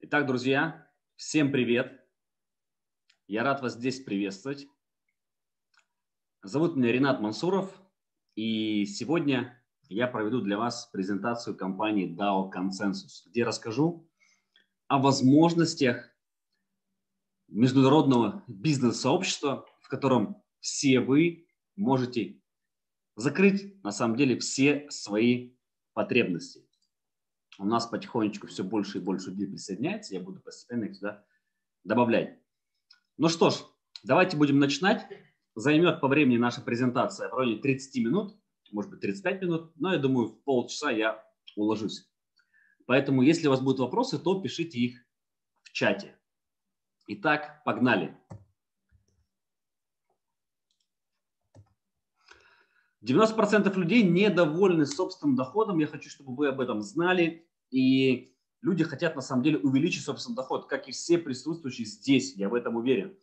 Итак, друзья, всем привет. Я рад вас здесь приветствовать. Зовут меня Ренат Мансуров, и сегодня я проведу для вас презентацию компании DAO Consensus, где расскажу о возможностях международного бизнес-сообщества, в котором все вы можете закрыть, на самом деле, все свои потребности. У нас потихонечку все больше и больше людей присоединяется, я буду постепенно их сюда добавлять. Ну что ж, давайте будем начинать. Займет по времени наша презентация в районе 30 минут, может быть 35 минут, но я думаю в полчаса я уложусь. Поэтому если у вас будут вопросы, то пишите их в чате. Итак, погнали. 90% людей недовольны собственным доходом. Я хочу, чтобы вы об этом знали. И люди хотят на самом деле увеличить собственный доход, как и все присутствующие здесь, я в этом уверен.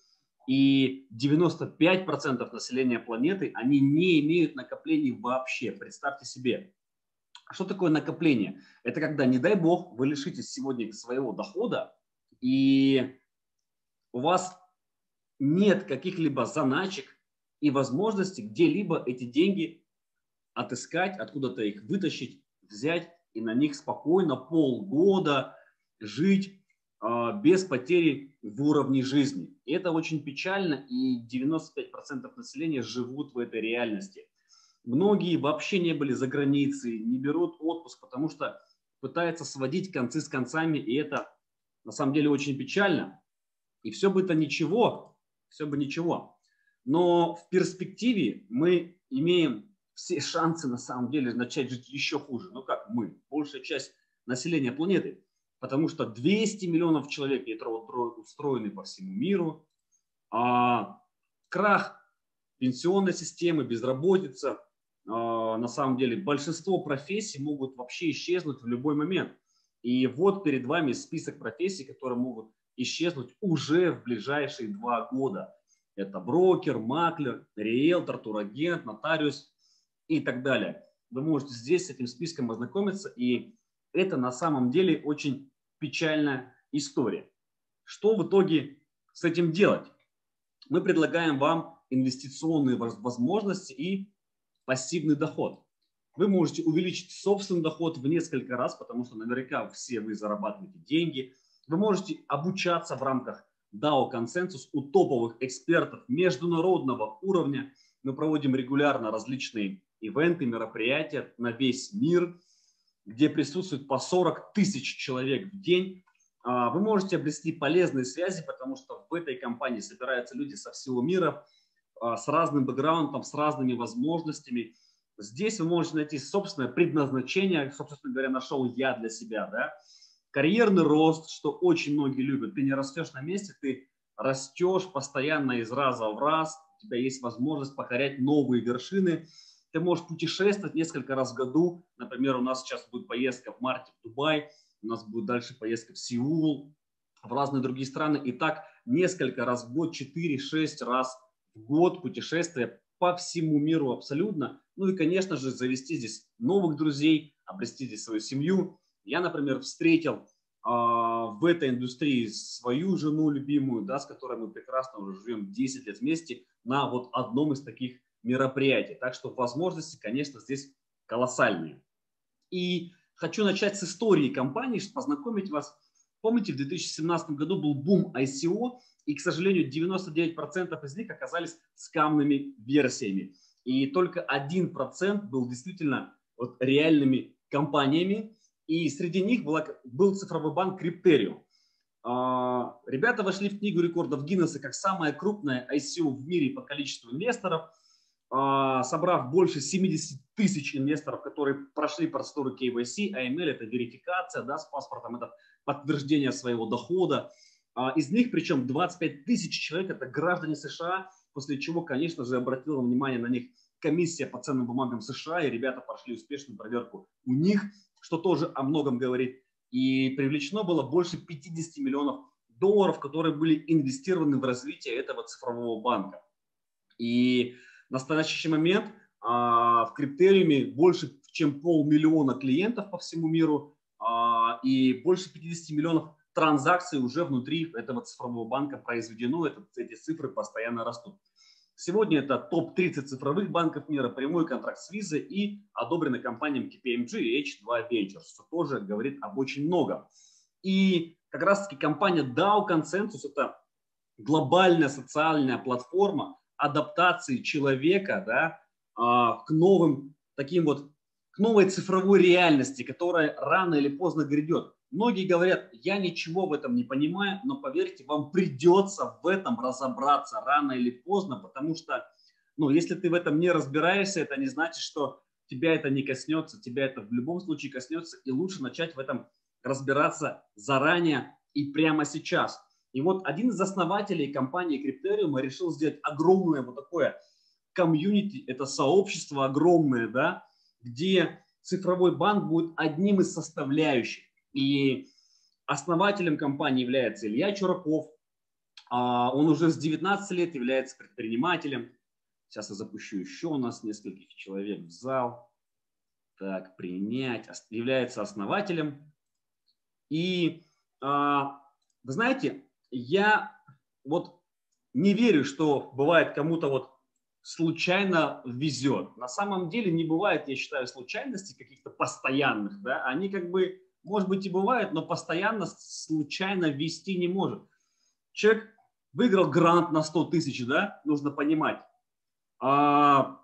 И 95% населения планеты, они не имеют накоплений вообще. Представьте себе. Что такое накопление? Это когда, не дай бог, вы лишитесь сегодня своего дохода, и у вас нет каких-либо заначек и возможности где-либо эти деньги отыскать, откуда-то их вытащить, взять и на них спокойно полгода жить э, без потери в уровне жизни. И это очень печально, и 95% населения живут в этой реальности. Многие вообще не были за границей, не берут отпуск, потому что пытаются сводить концы с концами, и это на самом деле очень печально. И все бы это ничего, все бы ничего. Но в перспективе мы имеем все шансы на самом деле начать жить еще хуже. Ну как мы, большая часть населения планеты. Потому что 200 миллионов человек устроены по всему миру. А крах пенсионной системы, безработица, а, на самом деле большинство профессий могут вообще исчезнуть в любой момент. И вот перед вами список профессий, которые могут исчезнуть уже в ближайшие два года. Это брокер, маклер, риэлтор, турагент, нотариус, и так далее. Вы можете здесь с этим списком ознакомиться, и это на самом деле очень печальная история. Что в итоге с этим делать? Мы предлагаем вам инвестиционные возможности и пассивный доход. Вы можете увеличить собственный доход в несколько раз, потому что наверняка все вы зарабатываете деньги. Вы можете обучаться в рамках DAO консенсус у топовых экспертов международного уровня. Мы проводим регулярно различные ивенты, мероприятия на весь мир, где присутствует по 40 тысяч человек в день. А, вы можете обрести полезные связи, потому что в этой компании собираются люди со всего мира а, с разным бэкграундом, с разными возможностями. Здесь вы можете найти собственное предназначение, собственно говоря, нашел я для себя, да, карьерный рост, что очень многие любят. Ты не растешь на месте, ты растешь постоянно из раза в раз, у тебя есть возможность покорять новые вершины, ты можешь путешествовать несколько раз в году. Например, у нас сейчас будет поездка в марте в Дубай, у нас будет дальше поездка в Сеул, в разные другие страны. И так несколько раз в год, 4-6 раз в год путешествия по всему миру абсолютно. Ну и, конечно же, завести здесь новых друзей, обрести здесь свою семью. Я, например, встретил э, в этой индустрии свою жену любимую, да, с которой мы прекрасно уже живем 10 лет вместе, на вот одном из таких мероприятий. Так что возможности, конечно, здесь колоссальные. И хочу начать с истории компании, чтобы познакомить вас. Помните, в 2017 году был бум ICO, и, к сожалению, 99% из них оказались скамными версиями. И только 1% был действительно вот реальными компаниями. И среди них была, был цифровой банк Crypterium. А, ребята вошли в книгу рекордов Гиннесса как самая крупная ICO в мире по количеству инвесторов – собрав больше 70 тысяч инвесторов, которые прошли процедуру KYC, AML – это верификация да, с паспортом, это подтверждение своего дохода. А, из них, причем 25 тысяч человек – это граждане США, после чего, конечно же, обратила внимание на них комиссия по ценным бумагам США, и ребята прошли успешную проверку у них, что тоже о многом говорит. И привлечено было больше 50 миллионов долларов, которые были инвестированы в развитие этого цифрового банка. И настоящий момент а, в криптериуме больше чем полмиллиона клиентов по всему миру а, и больше 50 миллионов транзакций уже внутри этого цифрового банка произведено, это, эти цифры постоянно растут. Сегодня это топ-30 цифровых банков мира, прямой контракт с Visa и одобренный компаниями KPMG и H2 Ventures, что тоже говорит об очень многом. И как раз-таки компания DAO Consensus – это глобальная социальная платформа адаптации человека да, а, к новым таким вот, к новой цифровой реальности, которая рано или поздно грядет. Многие говорят, я ничего в этом не понимаю, но поверьте, вам придется в этом разобраться рано или поздно, потому что, ну, если ты в этом не разбираешься, это не значит, что тебя это не коснется, тебя это в любом случае коснется, и лучше начать в этом разбираться заранее и прямо сейчас. И вот один из основателей компании Криптериума решил сделать огромное вот такое комьюнити, это сообщество огромное, да, где цифровой банк будет одним из составляющих. И основателем компании является Илья Чураков. А, он уже с 19 лет является предпринимателем. Сейчас я запущу еще у нас нескольких человек в зал. Так, принять. Является основателем. И а, вы знаете, я вот не верю, что бывает кому-то вот случайно везет. На самом деле не бывает, я считаю, случайностей каких-то постоянных. Да? Они как бы, может быть, и бывают, но постоянно случайно вести не может. Человек выиграл грант на 100 тысяч, да, нужно понимать, а,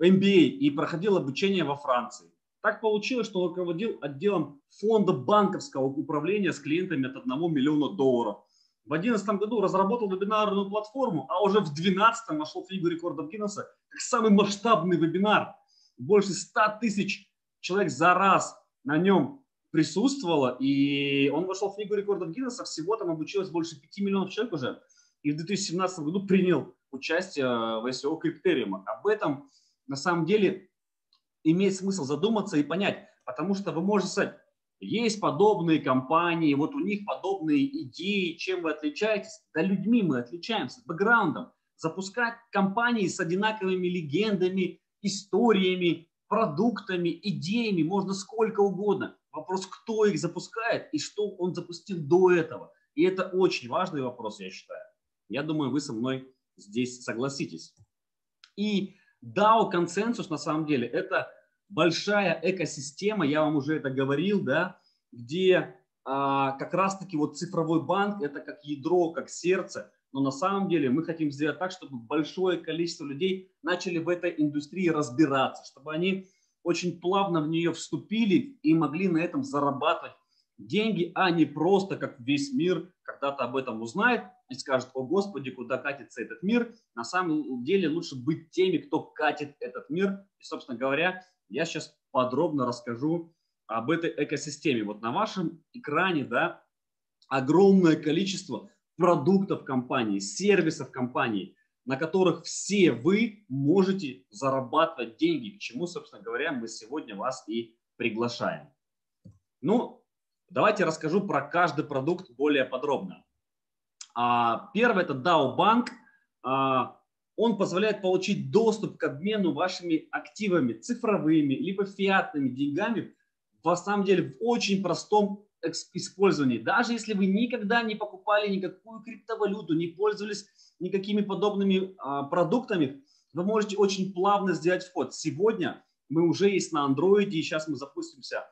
MBA и проходил обучение во Франции. Так получилось, что руководил отделом фонда банковского управления с клиентами от 1 миллиона долларов – в 2011 году разработал вебинарную платформу, а уже в 2012 нашел книгу рекордов Гиннесса как самый масштабный вебинар. Больше 100 тысяч человек за раз на нем присутствовало, и он вошел в книгу рекордов Гиннесса, всего там обучилось больше 5 миллионов человек уже, и в 2017 году принял участие в ICO Криптериума. Об этом на самом деле имеет смысл задуматься и понять, потому что вы можете сказать, есть подобные компании, вот у них подобные идеи. Чем вы отличаетесь? Да людьми мы отличаемся, бэкграундом. Запускать компании с одинаковыми легендами, историями, продуктами, идеями можно сколько угодно. Вопрос, кто их запускает и что он запустил до этого. И это очень важный вопрос, я считаю. Я думаю, вы со мной здесь согласитесь. И DAO консенсус на самом деле это большая экосистема, я вам уже это говорил, да, где а, как раз-таки вот цифровой банк это как ядро, как сердце, но на самом деле мы хотим сделать так, чтобы большое количество людей начали в этой индустрии разбираться, чтобы они очень плавно в нее вступили и могли на этом зарабатывать деньги, а не просто как весь мир когда-то об этом узнает и скажет, о господи, куда катится этот мир. На самом деле лучше быть теми, кто катит этот мир. И, собственно говоря, я сейчас подробно расскажу об этой экосистеме. Вот на вашем экране да, огромное количество продуктов компании, сервисов компании, на которых все вы можете зарабатывать деньги, к чему, собственно говоря, мы сегодня вас и приглашаем. Ну, давайте расскажу про каждый продукт более подробно. А, первый это DAO Bank. Он позволяет получить доступ к обмену вашими активами цифровыми, либо фиатными деньгами, в самом деле в очень простом использовании. Даже если вы никогда не покупали никакую криптовалюту, не пользовались никакими подобными а, продуктами, вы можете очень плавно сделать вход. Сегодня мы уже есть на Android, и сейчас мы запустимся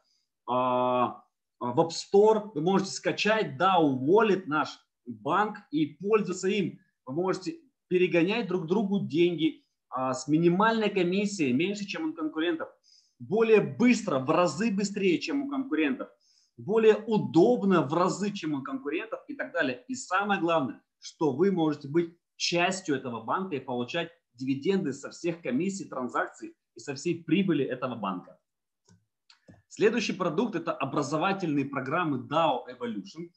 а, в App Store. Вы можете скачать DAO Wallet, наш банк, и пользоваться им. Вы можете перегонять друг другу деньги а, с минимальной комиссией, меньше, чем у конкурентов, более быстро, в разы быстрее, чем у конкурентов, более удобно в разы, чем у конкурентов и так далее. И самое главное, что вы можете быть частью этого банка и получать дивиденды со всех комиссий, транзакций и со всей прибыли этого банка. Следующий продукт – это образовательные программы DAO Evolution.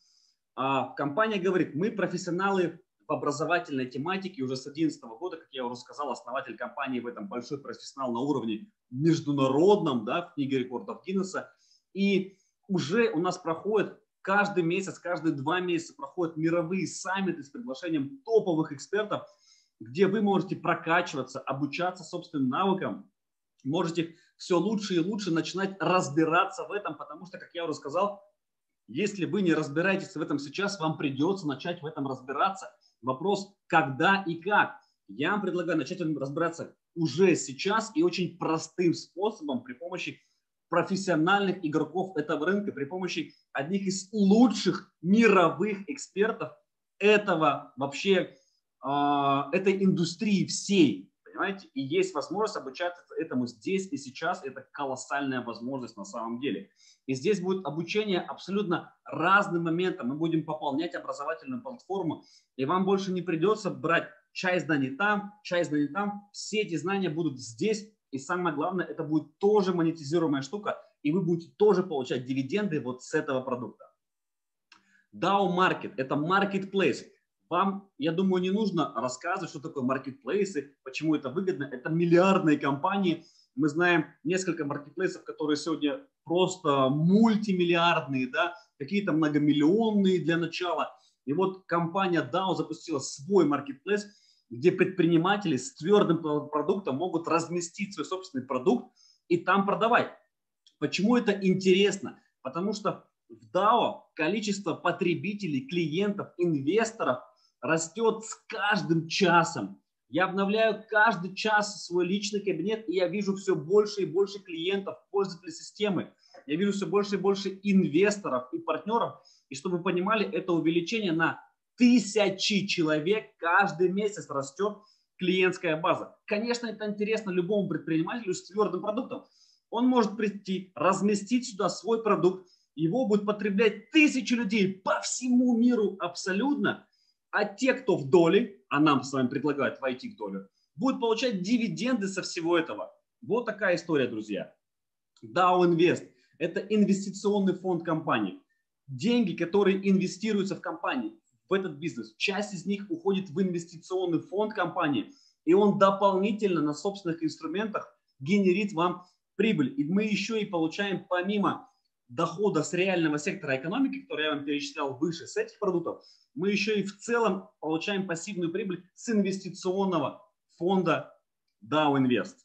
А, компания говорит, мы профессионалы в образовательной тематике уже с 2011 года, как я уже сказал, основатель компании в этом большой профессионал на уровне международном, да, в книге рекордов Гиннесса. И уже у нас проходит каждый месяц, каждые два месяца проходят мировые саммиты с приглашением топовых экспертов, где вы можете прокачиваться, обучаться собственным навыкам, можете все лучше и лучше начинать разбираться в этом, потому что, как я уже сказал, Если вы не разбираетесь в этом сейчас, вам придется начать в этом разбираться. Вопрос, когда и как. Я вам предлагаю начать разбираться уже сейчас и очень простым способом при помощи профессиональных игроков этого рынка, при помощи одних из лучших мировых экспертов этого вообще, э, этой индустрии всей. Понимаете? И есть возможность обучаться этому здесь и сейчас. Это колоссальная возможность на самом деле. И здесь будет обучение абсолютно разным моментам. Мы будем пополнять образовательную платформу, и вам больше не придется брать часть знаний там, часть знаний там. Все эти знания будут здесь. И самое главное, это будет тоже монетизируемая штука, и вы будете тоже получать дивиденды вот с этого продукта. DAO Market – это marketplace. Вам, я думаю, не нужно рассказывать, что такое маркетплейсы, почему это выгодно. Это миллиардные компании. Мы знаем несколько маркетплейсов, которые сегодня просто мультимиллиардные, да, какие-то многомиллионные для начала. И вот компания DAO запустила свой маркетплейс, где предприниматели с твердым продуктом могут разместить свой собственный продукт и там продавать. Почему это интересно? Потому что в DAO количество потребителей, клиентов, инвесторов растет с каждым часом. Я обновляю каждый час свой личный кабинет, и я вижу все больше и больше клиентов, пользователей системы. Я вижу все больше и больше инвесторов и партнеров. И чтобы вы понимали, это увеличение на тысячи человек каждый месяц растет клиентская база. Конечно, это интересно любому предпринимателю с твердым продуктом. Он может прийти, разместить сюда свой продукт, его будут потреблять тысячи людей по всему миру абсолютно, а те, кто в доле, а нам с вами предлагают войти в долю, будут получать дивиденды со всего этого. Вот такая история, друзья. DAO Invest – это инвестиционный фонд компании. Деньги, которые инвестируются в компании, в этот бизнес, часть из них уходит в инвестиционный фонд компании, и он дополнительно на собственных инструментах генерит вам прибыль. И мы еще и получаем помимо дохода с реального сектора экономики, который я вам перечислял выше, с этих продуктов, мы еще и в целом получаем пассивную прибыль с инвестиционного фонда DAO Invest.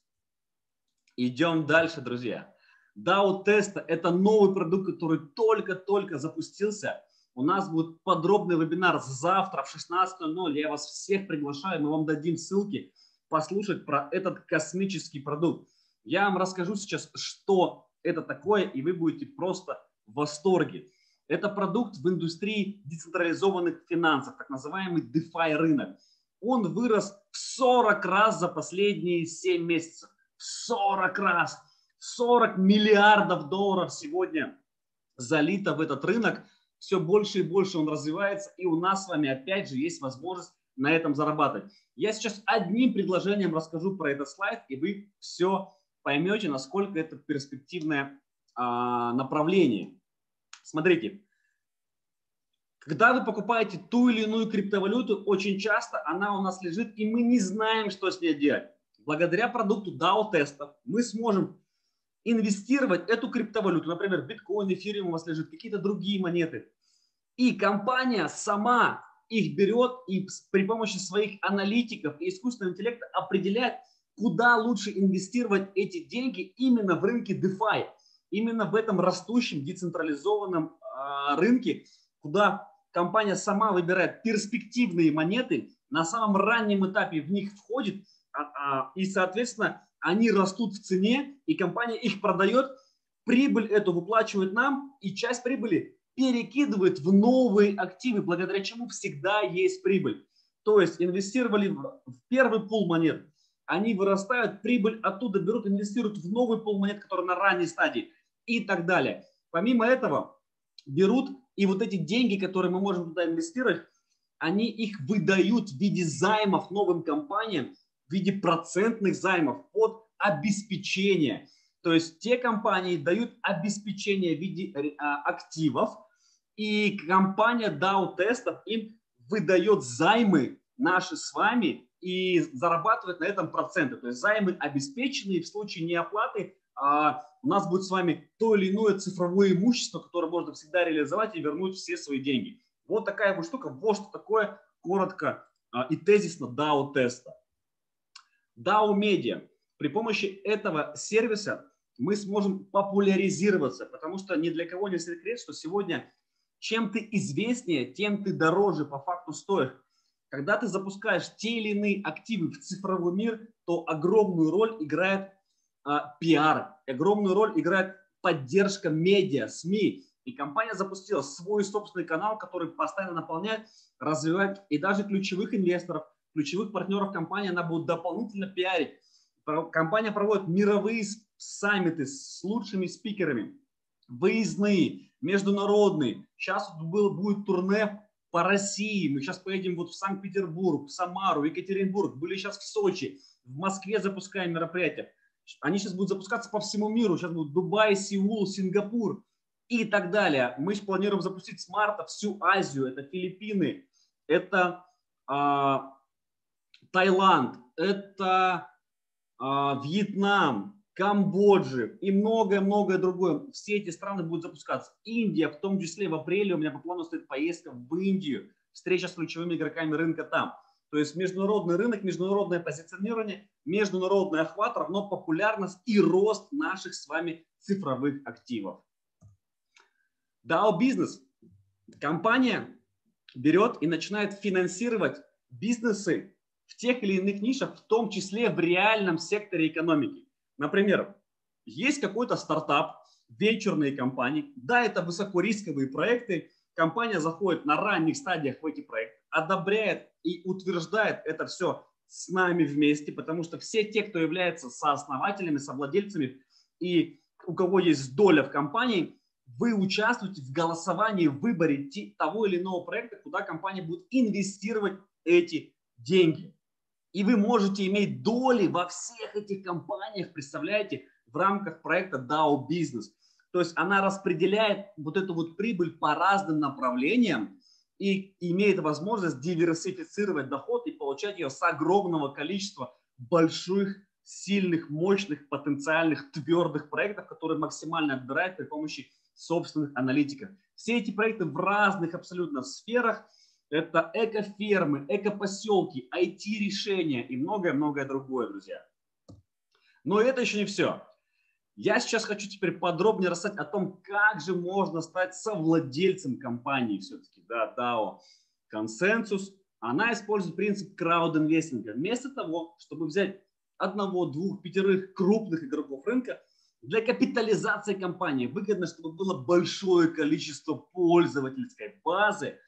Идем дальше, друзья. DAO Теста – это новый продукт, который только-только запустился. У нас будет подробный вебинар завтра в 16.00. Я вас всех приглашаю, мы вам дадим ссылки послушать про этот космический продукт. Я вам расскажу сейчас, что это такое, и вы будете просто в восторге. Это продукт в индустрии децентрализованных финансов, так называемый DeFi рынок. Он вырос в 40 раз за последние 7 месяцев. В 40 раз. 40 миллиардов долларов сегодня залито в этот рынок. Все больше и больше он развивается, и у нас с вами опять же есть возможность на этом зарабатывать. Я сейчас одним предложением расскажу про этот слайд, и вы все поймете, насколько это перспективное а, направление. Смотрите, когда вы покупаете ту или иную криптовалюту, очень часто она у нас лежит, и мы не знаем, что с ней делать. Благодаря продукту DAO тестов мы сможем инвестировать эту криптовалюту, например, биткоин, эфириум у вас лежит, какие-то другие монеты. И компания сама их берет и при помощи своих аналитиков и искусственного интеллекта определяет, куда лучше инвестировать эти деньги именно в рынке DeFi, именно в этом растущем децентрализованном э, рынке, куда компания сама выбирает перспективные монеты, на самом раннем этапе в них входит, а, а, и, соответственно, они растут в цене, и компания их продает, прибыль эту выплачивает нам, и часть прибыли перекидывает в новые активы, благодаря чему всегда есть прибыль. То есть инвестировали в первый пул монет, они вырастают, прибыль оттуда берут, инвестируют в новый пол монет, который на ранней стадии и так далее. Помимо этого, берут и вот эти деньги, которые мы можем туда инвестировать, они их выдают в виде займов новым компаниям, в виде процентных займов под обеспечение. То есть те компании дают обеспечение в виде а, активов, и компания DAO тестов им выдает займы наши с вами и зарабатывать на этом проценты. То есть займы обеспеченные в случае неоплаты а у нас будет с вами то или иное цифровое имущество, которое можно всегда реализовать и вернуть все свои деньги. Вот такая вот штука. Вот что такое коротко а, и тезисно DAO теста. DAO Media. При помощи этого сервиса мы сможем популяризироваться, потому что ни для кого не секрет, что сегодня чем ты известнее, тем ты дороже по факту стоишь. Когда ты запускаешь те или иные активы в цифровой мир, то огромную роль играет а, пиар, огромную роль играет поддержка медиа, СМИ. И компания запустила свой собственный канал, который постоянно наполняет, развивает и даже ключевых инвесторов, ключевых партнеров компании она будет дополнительно пиарить. Компания проводит мировые саммиты с лучшими спикерами, выездные, международные. Сейчас будет турне по России. Мы сейчас поедем вот в Санкт-Петербург, в Самару, в Екатеринбург. Были сейчас в Сочи, в Москве запускаем мероприятия. Они сейчас будут запускаться по всему миру. Сейчас будут Дубай, Сеул, Сингапур и так далее. Мы планируем запустить с марта всю Азию. Это Филиппины, это а, Таиланд, это а, Вьетнам, Камбоджи и многое-многое другое. Все эти страны будут запускаться. Индия, в том числе в апреле у меня по плану стоит поездка в Индию, встреча с ключевыми игроками рынка там. То есть международный рынок, международное позиционирование, международный охват равно популярность и рост наших с вами цифровых активов. DAO бизнес. Компания берет и начинает финансировать бизнесы в тех или иных нишах, в том числе в реальном секторе экономики. Например, есть какой-то стартап, вечерные компании, да, это высокорисковые проекты, компания заходит на ранних стадиях в эти проекты, одобряет и утверждает это все с нами вместе, потому что все те, кто является сооснователями, совладельцами и у кого есть доля в компании, вы участвуете в голосовании, в выборе того или иного проекта, куда компания будет инвестировать эти деньги. И вы можете иметь доли во всех этих компаниях, представляете, в рамках проекта DAO Business. То есть она распределяет вот эту вот прибыль по разным направлениям и имеет возможность диверсифицировать доход и получать ее с огромного количества больших, сильных, мощных, потенциальных, твердых проектов, которые максимально отбирает при помощи собственных аналитиков. Все эти проекты в разных абсолютно сферах – это экофермы, экопоселки, IT-решения и многое-многое другое, друзья. Но это еще не все. Я сейчас хочу теперь подробнее рассказать о том, как же можно стать совладельцем компании все-таки, да, DAO. Консенсус, она использует принцип краудинвестинга. Вместо того, чтобы взять одного, двух, пятерых крупных игроков рынка, для капитализации компании выгодно, чтобы было большое количество пользовательской базы,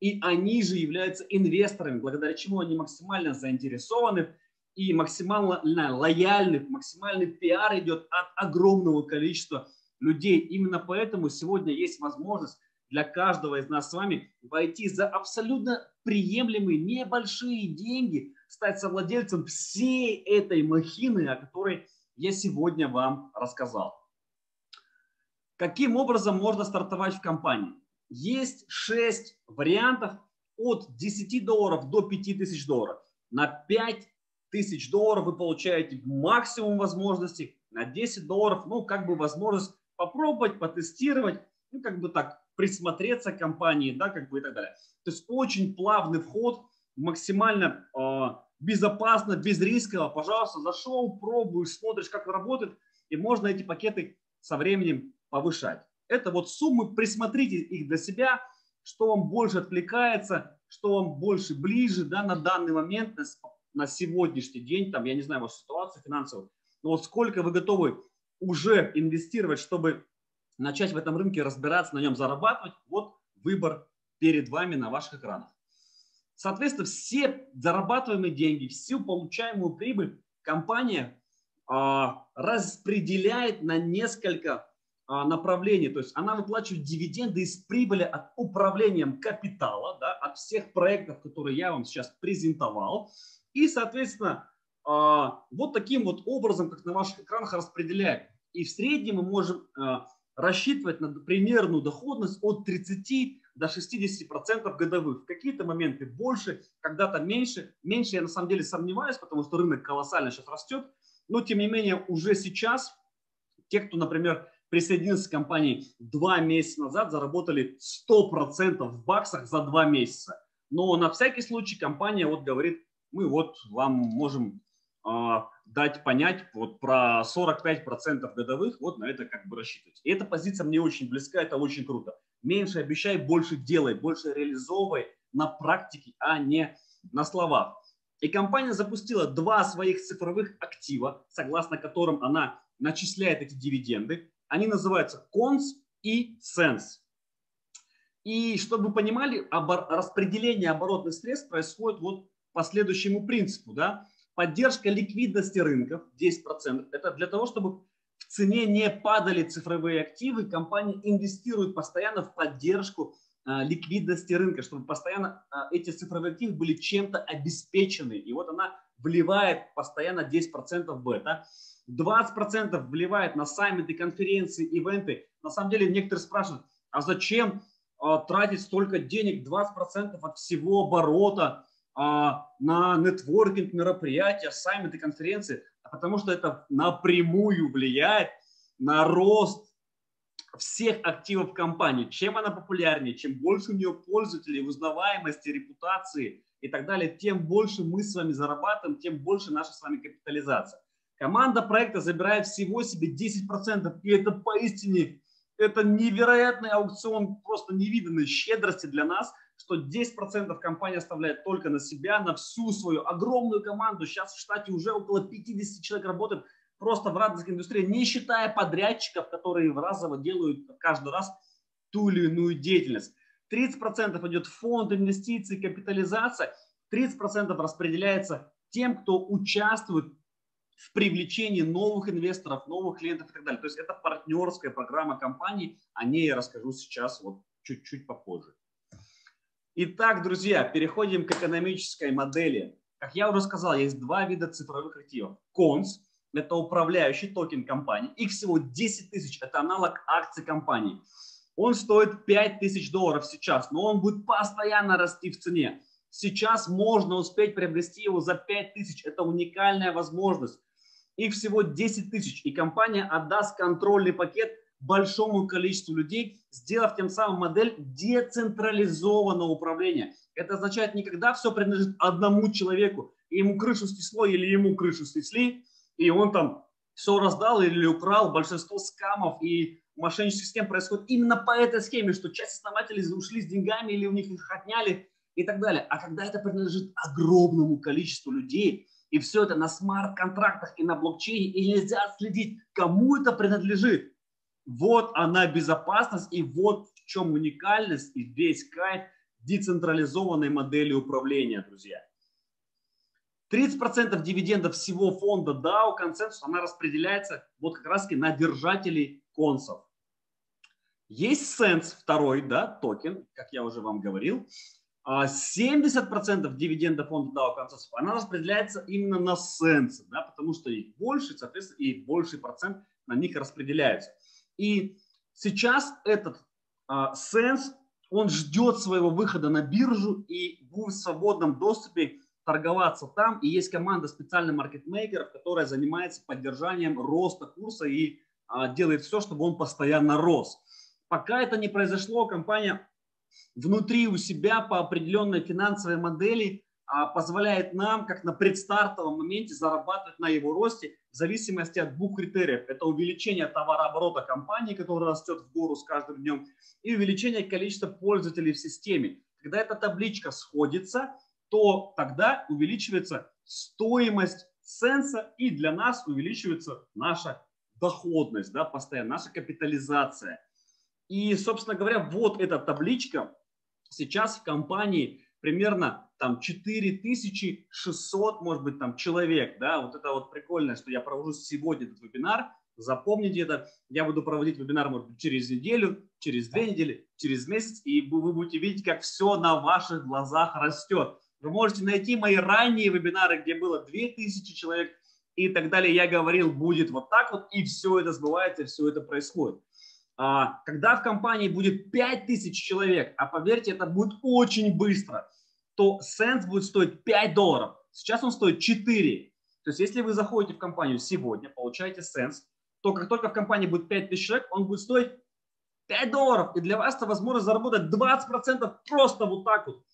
и они же являются инвесторами, благодаря чему они максимально заинтересованы и максимально лояльны, максимальный пиар идет от огромного количества людей. Именно поэтому сегодня есть возможность для каждого из нас с вами войти за абсолютно приемлемые небольшие деньги, стать совладельцем всей этой махины, о которой я сегодня вам рассказал. Каким образом можно стартовать в компании? Есть 6 вариантов от 10 долларов до 5000 долларов. На 5 тысяч долларов вы получаете максимум возможностей, на 10 долларов, ну, как бы возможность попробовать, потестировать, ну, как бы так, присмотреться к компании, да, как бы и так далее. То есть очень плавный вход, максимально э, безопасно, без риска. Пожалуйста, зашел, пробуешь, смотришь, как работает, и можно эти пакеты со временем повышать. Это вот суммы, присмотрите их для себя, что вам больше отвлекается, что вам больше ближе да, на данный момент, на, на сегодняшний день, там, я не знаю, вашу ситуацию финансовую, но вот сколько вы готовы уже инвестировать, чтобы начать в этом рынке разбираться, на нем зарабатывать, вот выбор перед вами на ваших экранах. Соответственно, все зарабатываемые деньги, всю получаемую прибыль компания а, распределяет на несколько а, направлении, то есть она выплачивает дивиденды из прибыли от управлением капитала, да, от всех проектов, которые я вам сейчас презентовал. И, соответственно, а, вот таким вот образом, как на ваших экранах, распределяет. И в среднем мы можем а, рассчитывать на примерную доходность от 30 до 60% годовых. В какие-то моменты больше, когда-то меньше. Меньше я на самом деле сомневаюсь, потому что рынок колоссально сейчас растет. Но тем не менее уже сейчас те, кто, например, присоединился к компании два месяца назад, заработали 100% в баксах за два месяца. Но на всякий случай компания вот говорит, мы вот вам можем э, дать понять вот про 45% годовых, вот на это как бы рассчитывать. И эта позиция мне очень близка, это очень круто. Меньше обещай, больше делай, больше реализовывай на практике, а не на словах. И компания запустила два своих цифровых актива, согласно которым она начисляет эти дивиденды. Они называются Cons и Sense. И чтобы вы понимали, распределение оборотных средств происходит вот по следующему принципу. Да? Поддержка ликвидности рынков 10%. Это для того, чтобы в цене не падали цифровые активы, компания инвестирует постоянно в поддержку а, ликвидности рынка, чтобы постоянно а, эти цифровые активы были чем-то обеспечены. И вот она вливает постоянно 10% в это. 20% вливает на саммиты, конференции, ивенты. На самом деле некоторые спрашивают, а зачем а, тратить столько денег, 20% от всего оборота а, на нетворкинг мероприятия, саммиты, конференции? А потому что это напрямую влияет на рост всех активов компании. Чем она популярнее, чем больше у нее пользователей, узнаваемости, репутации и так далее, тем больше мы с вами зарабатываем, тем больше наша с вами капитализация. Команда проекта забирает всего себе 10%, и это поистине, это невероятный аукцион просто невиданной щедрости для нас, что 10% компания оставляет только на себя, на всю свою огромную команду. Сейчас в штате уже около 50 человек работает просто в радостной индустрии, не считая подрядчиков, которые в разово делают каждый раз ту или иную деятельность. 30% идет фонд инвестиций, капитализация, 30% распределяется тем, кто участвует в привлечении новых инвесторов, новых клиентов и так далее. То есть это партнерская программа компании, о ней я расскажу сейчас вот чуть-чуть попозже. Итак, друзья, переходим к экономической модели. Как я уже сказал, есть два вида цифровых активов. Конс – это управляющий токен компании. Их всего 10 тысяч, это аналог акций компании. Он стоит 5 тысяч долларов сейчас, но он будет постоянно расти в цене. Сейчас можно успеть приобрести его за 5 тысяч. Это уникальная возможность. Их всего 10 тысяч, и компания отдаст контрольный пакет большому количеству людей, сделав тем самым модель децентрализованного управления. Это означает, никогда все принадлежит одному человеку, и ему крышу снесло или ему крышу снесли, и он там все раздал или украл, большинство скамов и мошеннических схем происходит именно по этой схеме, что часть основателей ушли с деньгами или у них их отняли и так далее. А когда это принадлежит огромному количеству людей, и все это на смарт-контрактах и на блокчейне, и нельзя следить, кому это принадлежит. Вот она безопасность, и вот в чем уникальность и весь кайф децентрализованной модели управления, друзья. 30% дивидендов всего фонда DAO консенсус, она распределяется вот как раз на держателей консов. Есть Sense второй, да, токен, как я уже вам говорил. 70% дивиденда фонда DAO консенсусов, она распределяется именно на Sense, да, потому что их больше, соответственно, и больший процент на них распределяется. И сейчас этот а, он ждет своего выхода на биржу и будет в свободном доступе торговаться там. И есть команда специальных маркетмейкеров, которая занимается поддержанием роста курса и а, делает все, чтобы он постоянно рос. Пока это не произошло, компания внутри у себя по определенной финансовой модели а, позволяет нам, как на предстартовом моменте, зарабатывать на его росте в зависимости от двух критериев. Это увеличение товарооборота компании, который растет в гору с каждым днем, и увеличение количества пользователей в системе. Когда эта табличка сходится, то тогда увеличивается стоимость сенса, и для нас увеличивается наша доходность, да, постоянно, наша капитализация. И, собственно говоря, вот эта табличка сейчас в компании примерно там 4600, может быть, там человек, да, вот это вот прикольно, что я провожу сегодня этот вебинар, запомните это, я буду проводить вебинар, может быть, через неделю, через две недели, через месяц, и вы будете видеть, как все на ваших глазах растет. Вы можете найти мои ранние вебинары, где было 2000 человек и так далее. Я говорил, будет вот так вот, и все это сбывается, все это происходит. А, когда в компании будет 5000 человек, а поверьте, это будет очень быстро, то Sense будет стоить 5 долларов. Сейчас он стоит 4. То есть если вы заходите в компанию сегодня, получаете Sense, то как только в компании будет 5000 человек, он будет стоить 5 долларов. И для вас это возможность заработать 20% просто вот так вот.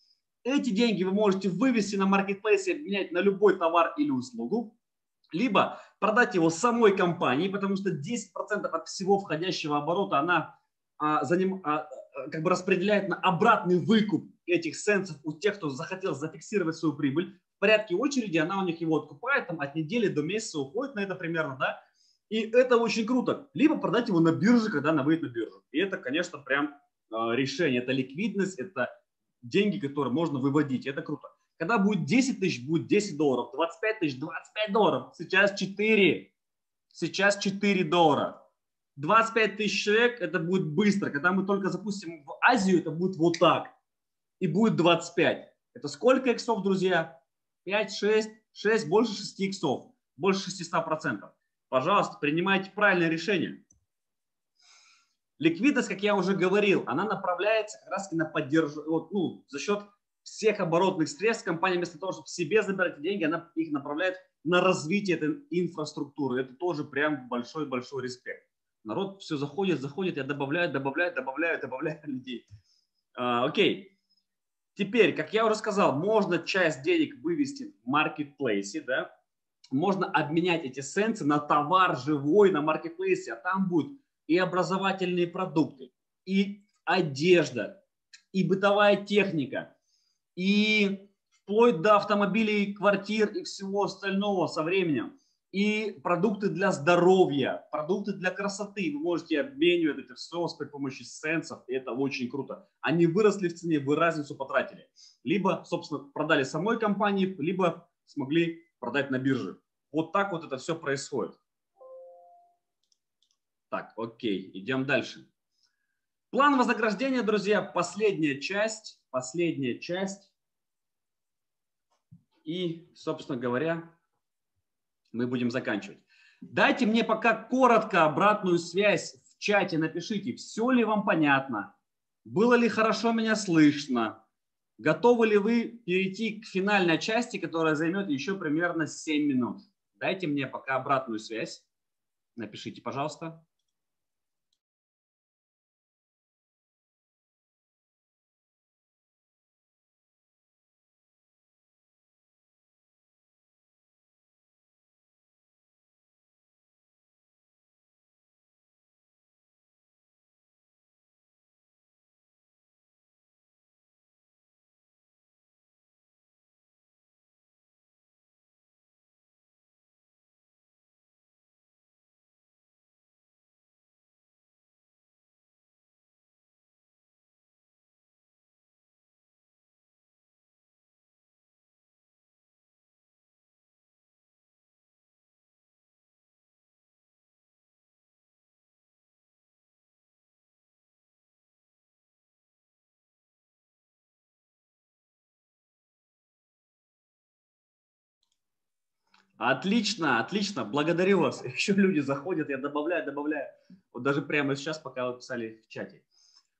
Эти деньги вы можете вывести на маркетплейсе обменять на любой товар или услугу либо продать его самой компании, потому что 10% от всего входящего оборота она а, заним, а, э, как бы распределяет на обратный выкуп этих сенсов у тех, кто захотел зафиксировать свою прибыль. В порядке очереди она у них его откупает, там от недели до месяца уходит на это примерно, да. И это очень круто. Либо продать его на бирже, когда она выйдет на биржу. И это, конечно, прям э, решение. Это ликвидность, это деньги, которые можно выводить. Это круто. Когда будет 10 тысяч, будет 10 долларов. 25 тысяч, 25 долларов. Сейчас 4. Сейчас 4 доллара. 25 тысяч человек, это будет быстро. Когда мы только запустим в Азию, это будет вот так. И будет 25. Это сколько иксов, друзья? 5, 6, 6, больше 6 иксов. Больше 600%. Пожалуйста, принимайте правильное решение. Ликвидность, как я уже говорил, она направляется как раз на поддержку, вот, ну, за счет всех оборотных средств компания вместо того, чтобы себе забирать деньги, она их направляет на развитие этой инфраструктуры. Это тоже прям большой-большой респект. Народ все заходит, заходит, я добавляю, добавляю, добавляю, добавляю людей. А, окей. Теперь, как я уже сказал, можно часть денег вывести в маркетплейсе, да, можно обменять эти сенсы на товар живой на маркетплейсе, а там будут и образовательные продукты, и одежда, и бытовая техника, и вплоть до автомобилей, квартир и всего остального со временем и продукты для здоровья, продукты для красоты. Вы можете обменивать это все при помощи сенсов, и это очень круто. Они выросли в цене, вы разницу потратили. Либо, собственно, продали самой компании, либо смогли продать на бирже. Вот так вот это все происходит. Так, окей, идем дальше. План вознаграждения, друзья, последняя часть, последняя часть. И, собственно говоря, мы будем заканчивать. Дайте мне пока коротко обратную связь в чате, напишите, все ли вам понятно, было ли хорошо меня слышно, готовы ли вы перейти к финальной части, которая займет еще примерно 7 минут. Дайте мне пока обратную связь, напишите, пожалуйста. Отлично, отлично, благодарю вас. Еще люди заходят, я добавляю, добавляю. Вот даже прямо сейчас, пока вы писали в чате.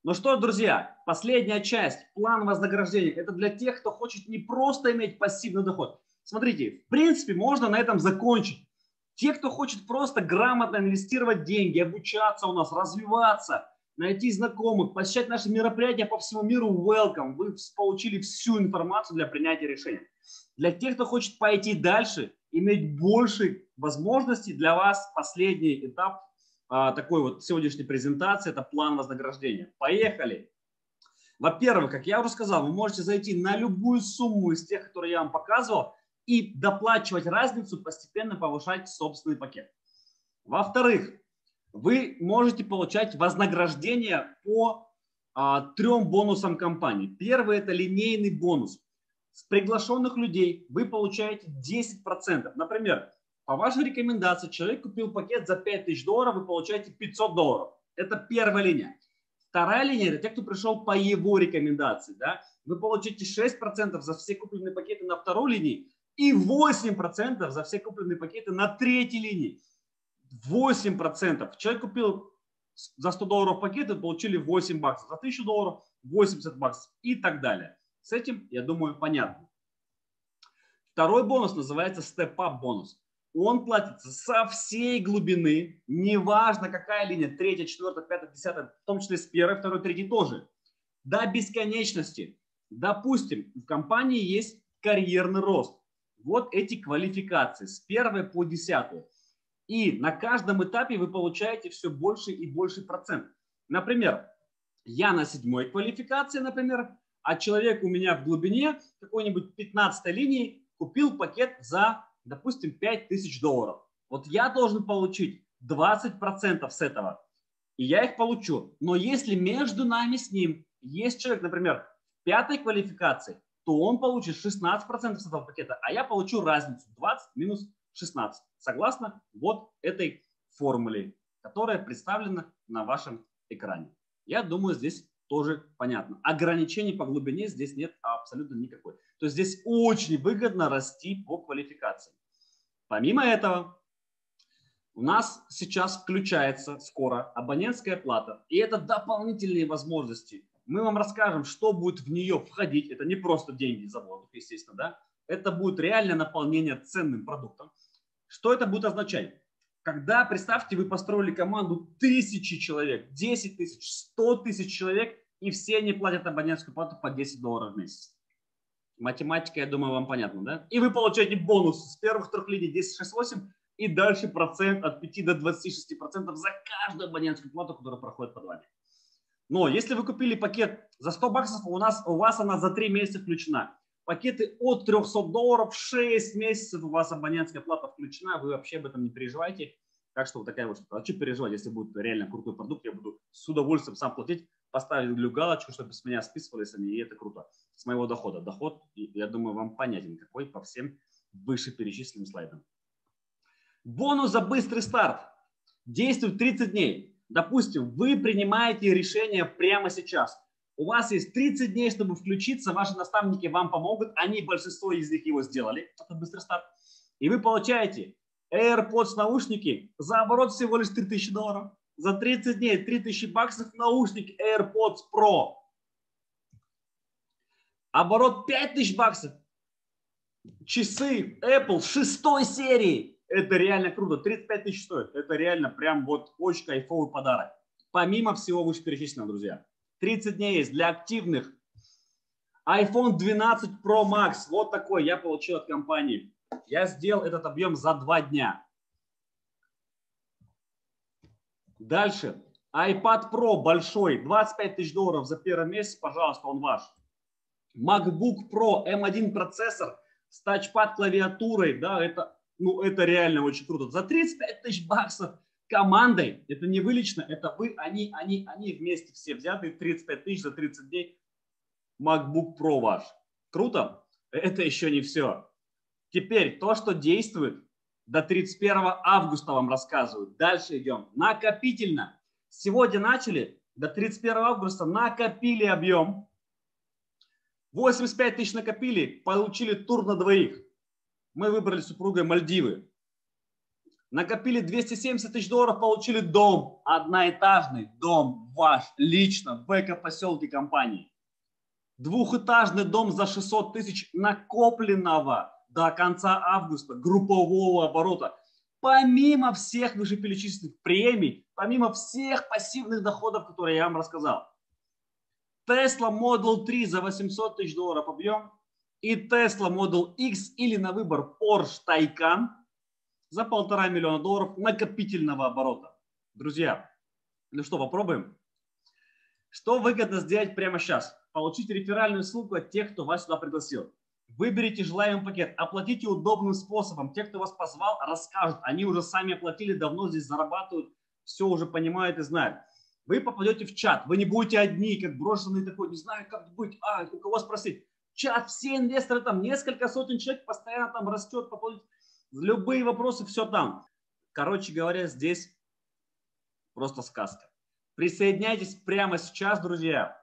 Ну что, друзья, последняя часть, план вознаграждения. Это для тех, кто хочет не просто иметь пассивный доход. Смотрите, в принципе, можно на этом закончить. Те, кто хочет просто грамотно инвестировать деньги, обучаться у нас, развиваться, найти знакомых, посещать наши мероприятия по всему миру, welcome. Вы получили всю информацию для принятия решения. Для тех, кто хочет пойти дальше, иметь больше возможностей для вас. Последний этап а, такой вот сегодняшней презентации – это план вознаграждения. Поехали! Во-первых, как я уже сказал, вы можете зайти на любую сумму из тех, которые я вам показывал, и доплачивать разницу, постепенно повышать собственный пакет. Во-вторых, вы можете получать вознаграждение по а, трем бонусам компании. Первый – это линейный бонус с приглашенных людей вы получаете 10%. Например, по вашей рекомендации человек купил пакет за 5000 долларов, вы получаете 500 долларов. Это первая линия. Вторая линия – это те, кто пришел по его рекомендации. Да? Вы получите 6% за все купленные пакеты на второй линии и 8% за все купленные пакеты на третьей линии. 8%. Человек купил за 100 долларов пакет, и получили 8 баксов. За 1000 долларов 80 баксов и так далее. С этим, я думаю, понятно. Второй бонус называется степ-ап бонус. Он платится со всей глубины, неважно какая линия, третья, четвертая, пятая, десятая, в том числе с первой, второй, третьей тоже, до бесконечности. Допустим, в компании есть карьерный рост. Вот эти квалификации с первой по десятую. И на каждом этапе вы получаете все больше и больше процент. Например, я на седьмой квалификации, например, а человек у меня в глубине какой-нибудь 15 линии купил пакет за, допустим, 5000 долларов. Вот я должен получить 20% с этого. И я их получу. Но если между нами с ним есть человек, например, в пятой квалификации, то он получит 16% с этого пакета, а я получу разницу 20 минус 16. Согласно вот этой формуле, которая представлена на вашем экране. Я думаю, здесь тоже понятно. Ограничений по глубине здесь нет абсолютно никакой. То есть здесь очень выгодно расти по квалификации. Помимо этого, у нас сейчас включается скоро абонентская плата. И это дополнительные возможности. Мы вам расскажем, что будет в нее входить. Это не просто деньги за воздух, естественно. Да? Это будет реальное наполнение ценным продуктом. Что это будет означать? Когда, представьте, вы построили команду тысячи человек, 10 тысяч, 100 тысяч человек, и все они платят абонентскую плату по 10 долларов в месяц. Математика, я думаю, вам понятна, да? И вы получаете бонус с первых трех линий 10, 6, 8, и дальше процент от 5 до 26 процентов за каждую абонентскую плату, которая проходит под вами. Но если вы купили пакет за 100 баксов, у, нас, у вас она за 3 месяца включена. Пакеты от 300 долларов, 6 месяцев у вас абонентская плата включена, вы вообще об этом не переживайте. Так что вот такая вот штука. А что переживать, если будет реально крутой продукт, я буду с удовольствием сам платить, поставить галочку, чтобы с меня списывались они, и это круто. С моего дохода. Доход, я думаю, вам понятен какой по всем вышеперечисленным слайдам. Бонус за быстрый старт. Действует 30 дней. Допустим, вы принимаете решение прямо сейчас. У вас есть 30 дней, чтобы включиться, ваши наставники вам помогут, они, большинство из них его сделали, это быстрый старт. И вы получаете AirPods наушники за оборот всего лишь 3000 долларов. За 30 дней 3000 баксов наушники AirPods Pro. Оборот 5000 баксов. Часы Apple шестой серии. Это реально круто. 35 тысяч стоит. Это реально прям вот очень кайфовый подарок. Помимо всего вышеперечисленного, друзья. 30 дней есть для активных. iPhone 12 Pro Max. Вот такой я получил от компании. Я сделал этот объем за два дня. Дальше. iPad Pro большой. 25 тысяч долларов за первый месяц. Пожалуйста, он ваш. MacBook Pro M1 процессор с тачпад клавиатурой. Да, это, ну, это реально очень круто. За 35 тысяч баксов командой, это не вы лично, это вы, они, они, они вместе все взяты, 35 тысяч за 30 дней, MacBook Pro ваш. Круто? Это еще не все. Теперь то, что действует, до 31 августа вам рассказывают. Дальше идем. Накопительно. Сегодня начали, до 31 августа накопили объем. 85 тысяч накопили, получили тур на двоих. Мы выбрали супругой Мальдивы. Накопили 270 тысяч долларов, получили дом, одноэтажный дом ваш, лично, в эко-поселке компании. Двухэтажный дом за 600 тысяч накопленного до конца августа группового оборота. Помимо всех вышеперечисленных премий, помимо всех пассивных доходов, которые я вам рассказал. Tesla Model 3 за 800 тысяч долларов объем и Tesla Model X или на выбор Porsche Taycan за полтора миллиона долларов накопительного оборота. Друзья, ну что, попробуем? Что выгодно сделать прямо сейчас? Получить реферальную ссылку от тех, кто вас сюда пригласил. Выберите желаемый пакет, оплатите удобным способом. Те, кто вас позвал, расскажут. Они уже сами оплатили, давно здесь зарабатывают, все уже понимают и знают. Вы попадете в чат, вы не будете одни, как брошенный такой, не знаю, как быть, а, у кого спросить. Чат, все инвесторы там, несколько сотен человек постоянно там растет, попадут Любые вопросы, все там. Короче говоря, здесь просто сказка. Присоединяйтесь прямо сейчас, друзья.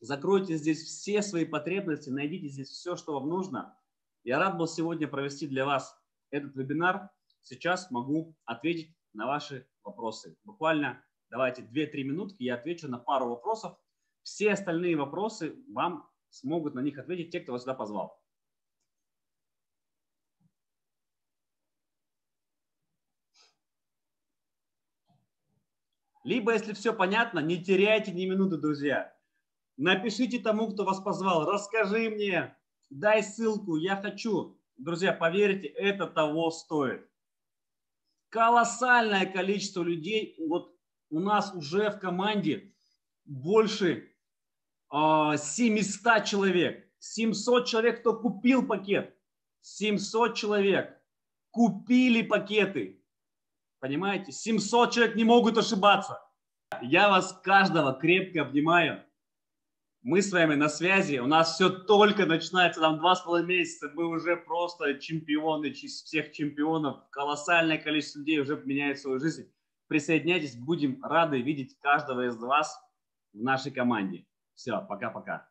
Закройте здесь все свои потребности, найдите здесь все, что вам нужно. Я рад был сегодня провести для вас этот вебинар. Сейчас могу ответить на ваши вопросы. Буквально давайте 2-3 минутки, я отвечу на пару вопросов. Все остальные вопросы вам смогут на них ответить те, кто вас сюда позвал. Либо, если все понятно, не теряйте ни минуты, друзья. Напишите тому, кто вас позвал, расскажи мне, дай ссылку, я хочу. Друзья, поверьте, это того стоит. Колоссальное количество людей, вот у нас уже в команде больше 700 а, человек. 700 человек, кто купил пакет. 700 человек купили пакеты. Понимаете? 700 человек не могут ошибаться. Я вас каждого крепко обнимаю. Мы с вами на связи. У нас все только начинается, там два с половиной месяца. Мы уже просто чемпионы из всех чемпионов. Колоссальное количество людей уже меняет свою жизнь. Присоединяйтесь, будем рады видеть каждого из вас в нашей команде. Все, пока-пока.